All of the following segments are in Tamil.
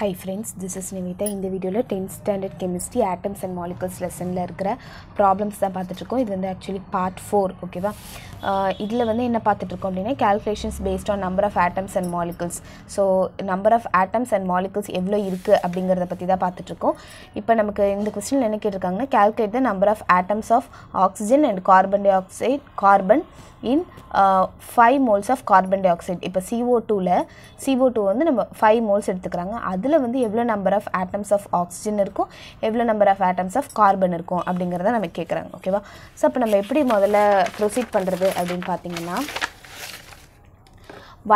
Hi friends this is Nivitha இந்த வீடியோவில் tenth standard chemistry atoms and molecules லெசனில் இருக்கிற ப்ராப்ளம்ஸ் தான் பார்த்துட்ருக்கோம் இது வந்து ஆக்சுவலி பார்ட் ஃபோர் ஓகேவா இதில் வந்து என்ன பார்த்துட்ருக்கோம் அப்படின்னா calculations based on number of atoms and molecules so number of atoms and molecules எவ்வளோ இருக்குது அப்படிங்கிறத பற்றி தான் பார்த்துட்ருக்கோம் இப்போ நமக்கு இந்த கொஸ்டின் என்ன கேட்டிருக்காங்கன்னா the number of atoms of oxygen and carbon dioxide carbon in five moles of carbon dioxide இப்போ சிஓ டூவில் சிஓ டூ வந்து நம்ம ஃபைவ் மோல்ஸ் எடுத்துக்கிறாங்க. அதில் வந்து எவ்வளோ number of atoms of oxygen இருக்கும் எவ்வளோ number of atoms of carbon இருக்கும் அப்படிங்கிறத நம்ம கேட்குறாங்க ஓகேவா ஸோ அப்போ நம்ம எப்படி முதல்ல ப்ரொசீட் பண்ணுறது அப்படின்னு பார்த்தீங்கன்னா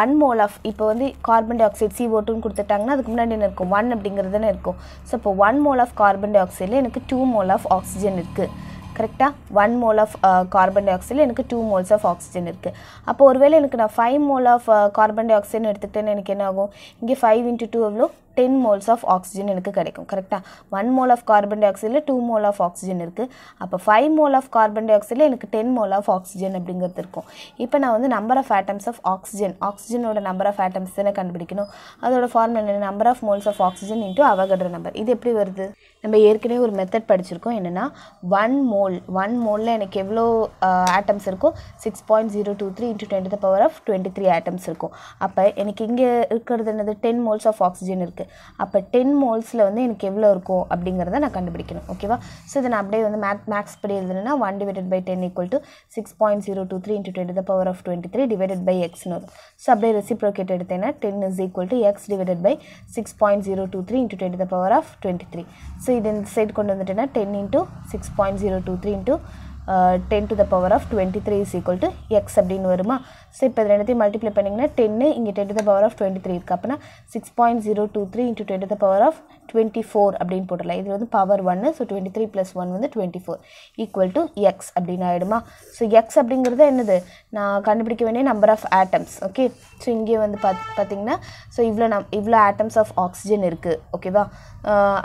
ஒன் மோல் ஆஃப் இப்போ வந்து கார்பன் டை ஆக்சைடு சி ஓட்டுன்னு கொடுத்துட்டாங்கன்னா அதுக்கு முன்னாடி என்ன இருக்கும்? ஒன் அப்படிங்கிறதுன்னு இருக்கும். ஸோ இப்போ ஒன் மோல் ஆஃப் கார்பன் டை ஆக்சைடில் எனக்கு டூ மோல் ஆஃப் ஆக்சிஜன் இருக்குது கரெக்டாக ஒன் மோல் ஆஃப் கார்பன் டை ஆக்சைடில் எனக்கு டூ மோல்ஸ் ஆஃப் ஆக்சிஜன் இருக்குது அப்போ ஒருவேளை எனக்கு நான் five mole of carbon dioxide எடுத்துக்கிட்டேன்னு எனக்கு என்ன ஆகும்? இங்கே ஃபைவ் இன்ட்டு டூ எவ்வளோ? டென் மோல்ஸ் ஆஃப் ஆக்சிஜன் எனக்கு கிடைக்கும். கரெக்டாக ஒன் மோல் ஆஃப் கார்பன் டை ஆக்சைடில் டூ மோல் ஆஃப் ஆக்சிஜன் இருக்குது அப்போ ஃபைவ் மோல் ஆஃப் கார்பன் டை ஆக்சைடில் எனக்கு டென் மோல் ஆஃப் ஆக்சிஜன் அப்படிங்கிறது இருக்கும். இப்போ நான் வந்து number of atoms of oxygen ஆக்சிஜனோட number of atoms தானே கண்டுபிடிக்கணும்? அதோட ஃபார்முலா என்ன number of moles of oxygen into Avogadro number இது எப்படி வருது? நம்ம ஏற்கனவே ஒரு மெத்தட் படிச்சிருக்கோம். என்னென்னா ஒன் மோல் ஒன் மோலில் எனக்கு எவ்வளோ ஆட்டம்ஸ் இருக்கும் six point zero two three into twenty power of twenty three atoms இருக்கும் அப்போ எனக்கு இங்கே இருக்கிறது என்னது? டென் மோல்ஸ் ஆஃப் ஆக்சிஜன் இருக்குது அப்போ டென் மோல்ஸில் வந்து எனக்கு எவ்வளோ இருக்கும் அப்படிங்கிறத நான் கண்டுபிடிக்கணும். ஓகேவா ஸோ இதை நான் அப்படியே வந்து மேத் மேக்ஸ் படி எழுதுனா one divided by ten equal to six point zero two three into twenty the power of twenty three divided by எக்ஸ்னு வரும். ஸோ அப்படியே ரெசிப்ரோகேட் எடுத்தேன்னா ten is equal to x divided by six point zero two three into twenty power of twenty three so இது இந்த சைடு கொண்டு வந்துட்டேன்னா ten into six point zero two three into ten to the power of twenty three is equal to x அப்படின்னு வருமா? ஸோ இப்போ இது ரெண்டுத்தையும் மல்டிப்ளை பண்ணிங்கன்னா டென்னு இங்கே ten to the power of twenty three இருக்குது அப்படின்னா six point zero two three into ten to the power of twenty four அப்படின்னு போட்டுடலாம். இது வந்து பவர் ஒன்று so twenty three plus one வந்து twenty four equal to x அப்படின்னு ஆகிடுமா ஸோ எக்ஸ் அப்படிங்கிறது என்னது? நான் கண்டுபிடிக்க வேண்டிய number of atoms okay so இங்கே வந்து பாத் பார்த்தீங்கன்னா ஸோ இவ்வளோ நம் இவ்வளோ ஆட்டம்ஸ் ஆஃப் ஆக்சிஜன் இருக்குது ஓகேவா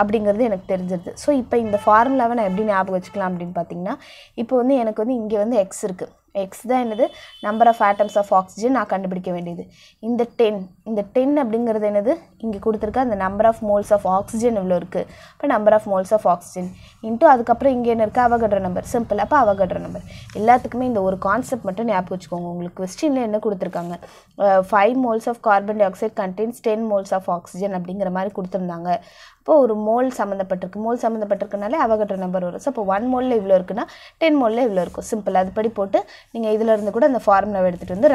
அப்படிங்கிறது எனக்கு தெரிஞ்சிருது. ஸோ இப்போ இந்த ஃபார்முலாவை நான் எப்படி ஞாபகம் வச்சுக்கலாம் அப்படின்னு பார்த்தீங்கன்னா இப்போ வந்து எனக்கு வந்து இங்கே வந்து எக்ஸ் இருக்குது எக்ஸ் தான் என்னது? Number of atoms of oxygen நான் கண்டுபிடிக்க வேண்டியது. இந்த டென் இந்த டென் அப்படிங்கிறது என்னது? இங்கே கொடுத்துருக்க அந்த number of moles of oxygen இவ்வளோ இருக்குது இப்போ number of moles of oxygen into அதுக்கப்புறம் இங்கே என்ன இருக்குது அவகட்ர நம்பர் சிம்பிள் அப்போ அவகட்ர நம்பர் எல்லாத்துக்குமே இந்த ஒரு கான்செப்ட் மட்டும் ஞாபகம் வச்சுக்கோங்க. உங்களுக்கு கொஸ்டினில் என்ன கொடுத்துருக்காங்க? Five moles of carbon dioxide contains ten moles of oxygen அப்படிங்கிற மாதிரி கொடுத்துருந்தாங்க. இப்போ ஒரு மோல் சம்மந்தப்பட்டிருக்கு. மோல் சம்மந்தப்பட்டிருக்கனாலே அவகட்ட நம்பர் வரும். ஸோ இப்போ ஒன் மோலில் இவ்வளோ இருக்குன்னா டென் மோலில் இவ்வளோ இருக்கும். சிம்பிள் அதுபடி போட்டு நீங்கள் இதிலிருந்து கூட அந்த ஃபார்முலாவை எடுத்துகிட்டு வந்து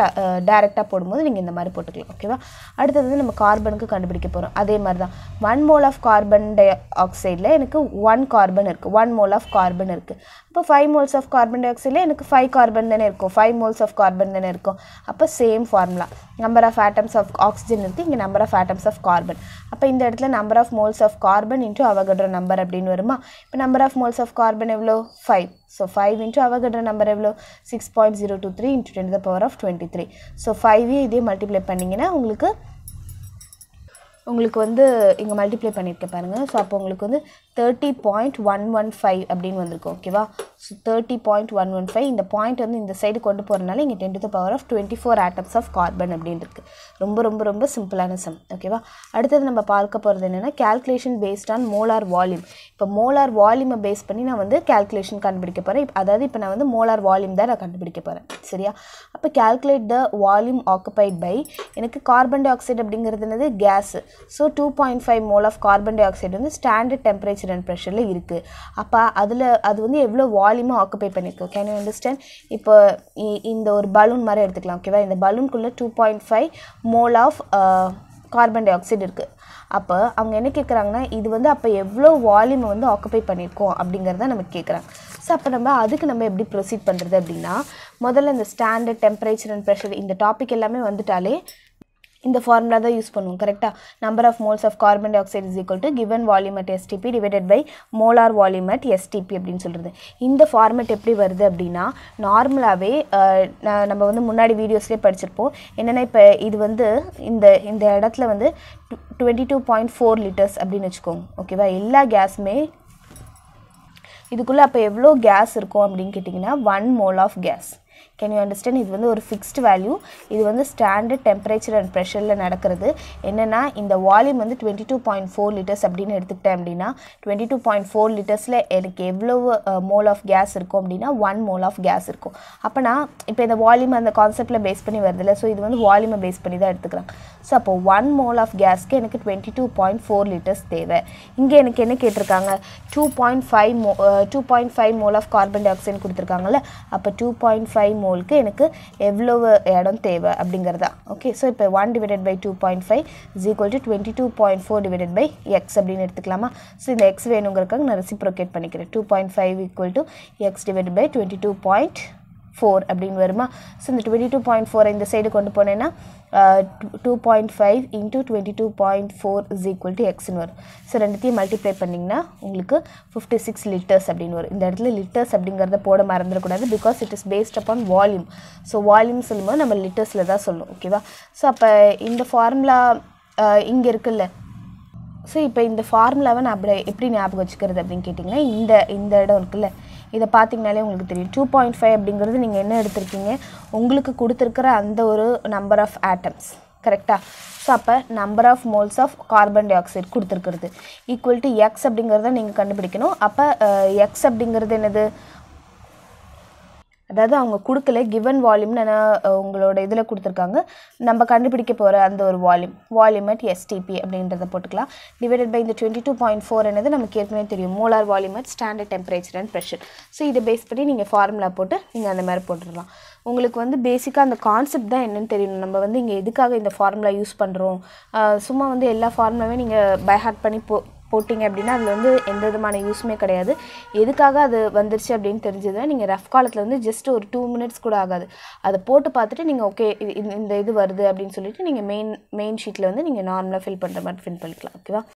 டேரெக்டாக போடும்போது நீங்கள் இந்த மாதிரி போட்டுக்கலாம். ஓகேவா அடுத்தது வந்து நம்ம கார்பனுக்கு கண்டுபிடிக்க போகிறோம் அதே மாதிரி தான். ஒன் மோல் ஆஃப் கார்பன் டை ஆக்சைடில் எனக்கு ஒன் கார்பன் இருக்குது ஒன் மோல் ஆஃப் கார்பன் இருக்குது இப்போ ஃபைவ் மோல்ஸ் ஆஃப் கார்பன் டை ஆக்சைடில் எனக்கு ஃபைவ் கார்பன் தானே இருக்கும். ஃபைவ் மோல்ஸ் ஆஃப் கார்பன் தானே இருக்கும். அப்போ same formula number of atoms of oxygen இருக்குது இங்கே number of atoms of carbon அப்போ இந்த இடத்துல number of moles of carbon into Avogadro number அப்படின்னு வருமா? இப்போ number of moles of carbon எவ்வளோ five so five into Avogadro number எவ்வளோ six point zero two three into ten the power of twenty three so ஃபைவே இதே மல்டிப்ளை பண்ணிங்கன்னா உங்களுக்கு உங்களுக்கு வந்து இங்கே மல்டிப்ளை பண்ணியிருக்க பாருங்கள் ஸோ அப்போ உங்களுக்கு வந்து thirty point one one five அப்படின்னு வந்திருக்கும் ஓகேவா so thirty point one one five இந்த பாயிண்ட் வந்து இந்த சைடு கொண்டு போகிறனால இங்கே ten to the power of twenty four atoms of carbon அப்படின்னு இருக்குது ரொம்ப ரொம்ப ரொம்ப சிம்பிளான சம் ஓகேவா அடுத்தது நம்ம பார்க்க போகிறது என்னென்னா calculation based on molar volume இப்போ மோலார் வால்யூமை பேஸ் பண்ணி நான் வந்து கேல்குலேஷன் கண்டுபிடிக்க போகிறேன் அதாவது இப்போ நான் வந்து மோலார் வால்யூம் தான் நான் கண்டுபிடிக்க போகிறேன் சரியா? அப்போ calculate the volume occupied by எனக்கு கார்பன் டை ஆக்சைடு அப்படிங்கிறது என்னது? Gas so two point five mole of carbon dioxide வந்து ஸ்டாண்டர்ட் டெம்பரேச்சர் அண்ட் ப்ரெஷரில் இருக்குது அப்போ அதில் அது வந்து எவ்வளோ வால்யூமாக ஆக்குப்பை பண்ணியிருக்கு கேன் யூ அண்டர்ஸ்டாண்ட் இப்போ இந்த ஒரு பலூன் மாதிரி எடுத்துக்கலாம் ஓகேவா இந்த பலூனுக்குள்ளே two point five mole of carbon dioxide இருக்குது அப்போ அவங்க என்ன கேட்குறாங்கன்னா இது வந்து அப்போ எவ்வளோ வால்யூமை வந்து ஆக்குப்பை பண்ணியிருக்கோம் அப்படிங்கிறத நமக்கு கேட்குறாங்க ஸோ அப்போ நம்ம அதுக்கு நம்ம எப்படி ப்ரொசீட் பண்ணுறது அப்படின்னா முதல்ல இந்த ஸ்டாண்டர்ட் டெம்பரேச்சர் அண்ட் ப்ரெஷர் இந்த டாபிக் எல்லாமே வந்துட்டாலே இந்த ஃபார்முலா தான் யூஸ் பண்ணுவோம் கரெக்டாக number of moles of carbon dioxide is equal to given volume at STP divided by molar volume at STP அப்படின்னு சொல்கிறது இந்த ஃபார்மேட் எப்படி வருது அப்படின்னா நார்மலாகவே நம்ம வந்து முன்னாடி வீடியோஸ்லேயே படிச்சிருப்போம். என்னென்னா இப்போ இது வந்து இந்த இந்த இடத்துல வந்து twenty two point four litres அப்படின்னு வச்சுக்கோங்க ஓகேவா எல்லா கேஸுமே இதுக்குள்ளே அப்போ எவ்வளோ கேஸ் இருக்கும் அப்படின்னு கேட்டிங்கன்னா one mole of gas can you understand இது வந்து ஒரு ஃபிக்ஸ்டு வேல்யூ இது வந்து ஸ்டாண்டர்ட் டெம்பரேச்சர் அண்ட் ப்ரெஷரில் நடக்கிறது. என்னென்னா இந்த வால்யூம் வந்து twenty two point four litres அப்படின்னு எடுத்துக்கிட்டேன் அப்படின்னா டுவெண்ட்டி டூ பாயிண்ட் ஃபோர் லிட்டர்ஸில் எனக்கு எவ்வளவு மோல் ஆஃப் கேஸ் இருக்கும் அப்படின்னா ஒன் மோல் ஆஃப் கேஸ் இருக்கும். அப்போனா இப்போ இந்த வால்யூம் அந்த கான்செப்டில் பேஸ் பண்ணி வருதுல்ல ஸோ இது வந்து வால்யூமை பேஸ் பண்ணி தான் எடுத்துக்கிறாங்க ஸோ அப்போ ஒன் மோல் ஆஃப் கேஸ்க்கு எனக்கு twenty two point four litres தேவை. இங்கே எனக்கு என்ன கேட்டிருக்காங்க? டூ பாயிண்ட் ஃபைவ் மோ two point five mole of carbon dioxide கொடுத்துருக்காங்கல்ல அப்போ டூ பாயிண்ட் ஃபைவ் மோலுக்கு எனக்கு எவ்வளோ இடம் தேவை அப்படிங்கிறதா? ஓகே ஸோ இப்போ one divided by two point five is equal to twenty two point four divided by x அப்படின்னு எடுத்துக்கலாமா? ஸோ இந்த எக்ஸ் வேணுங்கிறக்காக நான் ரெசிப்ரோகேட் பண்ணிக்கிறேன். Two point five equal to x divided by twenty two point four அப்படின்னு வருமா? ஸோ இந்த டுவெண்ட்டி டூ பாயிண்ட் ஃபோரை இந்த சைடு கொண்டு போனேன்னா two point five into twenty two point four is equal to எக்ஸ்னு வரும். ஸோ ரெண்டுத்தையும் மல்டிப்ளை பண்ணிங்கன்னா உங்களுக்கு ஃபிஃப்டி சிக்ஸ் லிட்டர்ஸ் அப்படின்னு வரும். இந்த இடத்துல லிட்டர்ஸ் அப்படிங்கிறத போட மறந்துடக்கூடாது because it is based upon volume so volume சொல்லும்போது நம்ம லிட்டர்ஸில் தான் சொல்லணும் ஓகேவா ஸோ அப்போ இந்த ஃபார்முலா uh, இங்கே இருக்குல்ல? ஸோ இப்போ இந்த ஃபார்முலாவை நான் அப்படி எப்படி ஞாபகம் வச்சுக்கிறது அப்படின்னு கேட்டிங்கன்னா இந்த இந்த இடம் இருக்குல்ல? இதை பார்த்தீங்கனாலே உங்களுக்கு தெரியும். டூ பாயிண்ட் ஃபைவ் அப்படிங்கிறது நீங்கள் என்ன எடுத்திருக்கீங்க? உங்களுக்கு கொடுத்துருக்கிற அந்த ஒரு நம்பர் ஆஃப் ஆட்டம்ஸ் கரெக்டாக ஸோ அப்போ number of moles of carbon dioxide கொடுத்துருக்குறது. Equal to x அப்படிங்கிறத நீங்கள் கண்டுபிடிக்கணும். அப்போ எக்ஸ் அப்படிங்கிறது என்னது? அதாவது அவங்க கொடுக்கல கிவன் வால்யூம்னு உங்களோட இதில் கொடுத்துருக்காங்க. நம்ம கண்டுபிடிக்க போகிற அந்த ஒரு வால்யூம் வால்யூம் அட் எஸ்டிபி அப்படின்றத போட்டுக்கலாம். டிவைடட் பை இந்த டுவெண்ட்டி டூ பாயிண்ட் ஃபோர் என்னது நமக்கு ஏற்கனவே தெரியும். Molar volume at standard temperature and pressure so இதை பேஸ் பண்ணி நீங்கள் ஃபார்முலா போட்டு நீங்கள் அந்த மாதிரி போட்டுடலாம். உங்களுக்கு வந்து பேசிக்காக அந்த கான்செப்ட் தான் என்னென்னு தெரியணும். நம்ம வந்து இங்கே எதுக்காக இந்த ஃபார்முலா யூஸ் பண்ணுறோம் சும்மா வந்து எல்லா ஃபார்முலாவே நீங்கள் பைஹார்ட் பண்ணி போ போட்டிங்க அப்படின்னா அதில் வந்து எந்த விதமான யூஸுமே கிடையாது. எதுக்காக அது வந்துருச்சு அப்படின்னு தெரிஞ்சதுன்னா நீங்கள் ரஃப் காலத்தில் வந்து ஜஸ்ட் ஒரு டூ மினிட்ஸ் கூட ஆகாது. அதை போட்டு பார்த்துட்டு நீங்கள் ஓகே இந்த இது வருது அப்படின்னு சொல்லிட்டு நீங்கள் மெயின் மெயின் ஷீட்டில் வந்து நீங்கள் நார்மலாக ஃபில் பண்ணுற மாதிரி ஃபில் பண்ணிக்கலாம் ஓகேவா